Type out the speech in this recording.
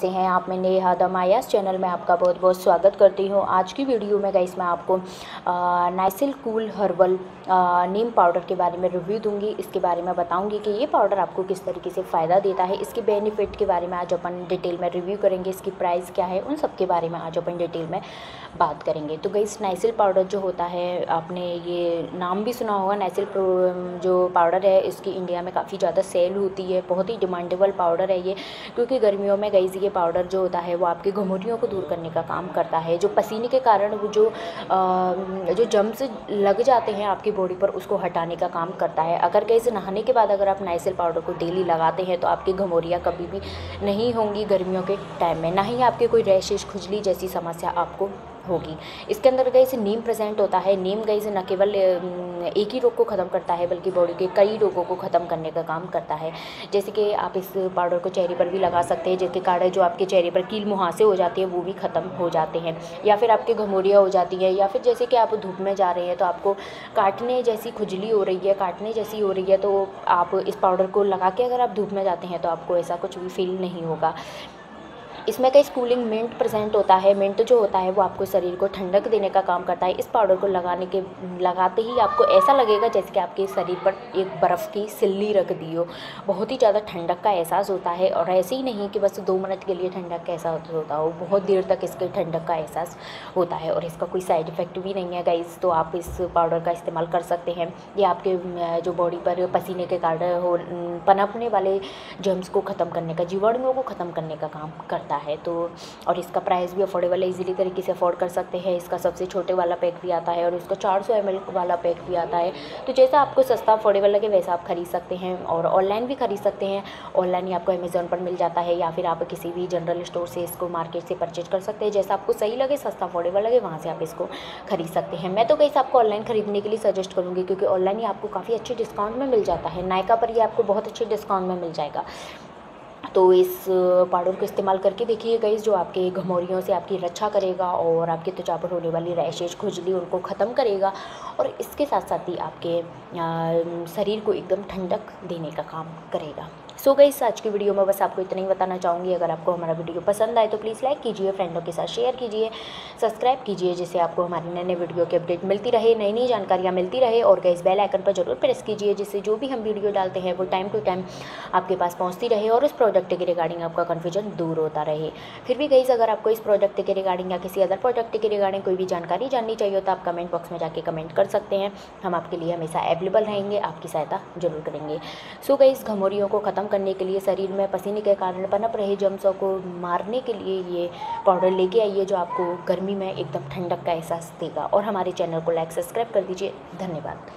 से हैं। आप मैंने नेहा आयास चैनल में आपका बहुत बहुत स्वागत करती हूँ। आज की वीडियो में गई मैं आपको Nycil cool herbal neem powder के बारे में रिव्यू दूँगी। इसके बारे में बताऊँगी कि ये पाउडर आपको किस तरीके से फ़ायदा देता है। इसके बेनिफिट के बारे में आज अपन डिटेल में रिव्यू करेंगे। इसकी प्राइस क्या है, उन सब के बारे में आज अपन डिटेल में बात करेंगे। तो गई नाइसिल पाउडर जो होता है, आपने ये नाम भी सुना होगा, नाइसिल जो पाउडर है, इसकी इंडिया में काफ़ी ज़्यादा सेल होती है। बहुत ही डिमांडेबल पाउडर है ये, क्योंकि गर्मियों में गई ये पाउडर जो होता है वो आपकी घमोरियों को दूर करने का काम करता है। जो पसीने के कारण वो जो आ, जो जम्स लग जाते हैं आपकी बॉडी पर उसको हटाने का काम करता है। अगर कहीं से नहाने के बाद अगर आप नाइसिल पाउडर को डेली लगाते हैं तो आपकी घमोरियाँ कभी भी नहीं होंगी गर्मियों के टाइम में। ना ही आपकी कोई रैशेज खुजली जैसी समस्या आपको होगी। इसके अंदर गई से नीम प्रेजेंट होता है नीम गई से न केवल एक ही रोग को ख़त्म करता है, बल्कि बॉडी के कई रोगों को ख़त्म करने का काम करता है। जैसे कि आप इस पाउडर को चेहरे पर भी लगा सकते हैं, जिसके कारण जो आपके चेहरे पर कील मुहासे हो जाते हैं, वो भी ख़त्म हो जाते हैं। या फिर आपके घमोरियाँ हो जाती है, या फिर जैसे कि आप धूप में जा रहे हैं तो आपको काटने जैसी खुजली हो रही है, काटने जैसी हो रही है तो आप इस पाउडर को लगा के अगर आप धूप में जाते हैं तो आपको ऐसा कुछ भी फील नहीं होगा। इसमें कई स्कूलिंग मिंट प्रेजेंट होता है, मिंट जो होता है वो आपको शरीर को ठंडक देने का काम करता है। इस पाउडर को लगाने के, लगाते ही आपको ऐसा लगेगा जैसे कि आपके शरीर पर एक बर्फ़ की सिल्ली रख दी हो। बहुत ही ज़्यादा ठंडक का एहसास होता है और ऐसे ही नहीं कि बस दो मिनट के लिए ठंडक का एहसास होता हो, बहुत देर तक इसके ठंडक का एहसास होता है और इसका कोई साइड इफ़ेक्ट भी नहीं है गाइस। तो आप इस पाउडर का इस्तेमाल कर सकते हैं। ये आपके, जो बॉडी पर पसीने के कारण हो, पनपने वाले जर्म्स को ख़त्म करने का, जीवाणुओं को ख़त्म करने का काम करता है तो और इसका प्राइस भी अफोर्डेबल है इजीली तरीके से अफोर्ड कर सकते हैं। इसका सबसे छोटे वाला पैक भी आता है और इसका चार सौ वाला पैक भी आता है। तो जैसा आपको सस्ता अफोर्डेबल लगे, वैसा आप खरीद सकते हैं और ऑनलाइन भी खरीद सकते हैं। ऑनलाइन ही आपको अमेज़ोन पर मिल जाता है या फिर आप किसी भी जनरल स्टोर से इसको मार्केट से परचेज कर सकते हैं। जैसा आपको सही लगे, सस्ता अफोर्डेबल लगे, वहाँ से आप इसको खरीद सकते हैं। मैं तो कहीं आपको ऑनलाइन खरीदने के लिए सजेस्ट करूँगी, क्योंकि ऑनलाइन ही आपको काफ़ी अच्छे डिस्काउंट में मिल जाता है। नायका पर ही आपको बहुत अच्छे डिस्काउंट में मिल जाएगा। तो इस पाउडर को इस्तेमाल करके देखिए गई जो आपके घमौरियों से आपकी रक्षा करेगा और आपकी त्वचा पर होने वाली रैशेज खुजली उनको ख़त्म करेगा और इसके साथ साथ ही आपके शरीर को एकदम ठंडक देने का काम करेगा। सो गई आज की वीडियो में बस आपको इतना ही बताना चाहूँगी। अगर आपको हमारा वीडियो पसंद आए तो प्लीज़ लाइक कीजिए फ्रेंडों के साथ शेयर कीजिए सब्सक्राइब कीजिए, जिससे आपको हमारी नए नए वीडियो की अपडेट मिलती रहे नई नई जानकारियाँ मिलती रहे और गई बेल आइकन पर ज़रूर प्रेस कीजिए, जिससे जो भी हम वीडियो डालते हैं, वो टाइम टू टाइम आपके पास पहुँचती रहे और उस प्रोडक्ट के रिगार्डिंग आपका कन्फ्यूज़न दूर होता रहे। फिर भी गई अगर आपको इस प्रोडक्ट के रिगार्डिंग या किसी अदर प्रोडक्ट के रिगार्डिंग कोई भी जानकारी जाननी चाहिए तो आप कमेंट बॉक्स में जाके कमेंट कर सकते हैं। हम आपके लिए हमेशा अवेलेबल रहेंगे, आपकी सहायता ज़रूर करेंगे। सो गई घमोरियों को ख़त्म करने के लिए, शरीर में पसीने के कारण पनप रहे जम्सों को मारने के लिए ये पाउडर लेके आइए, जो आपको गर्मी में एकदम ठंडक का एहसास देगा। और हमारे चैनल को लाइक सब्सक्राइब कर दीजिए। धन्यवाद।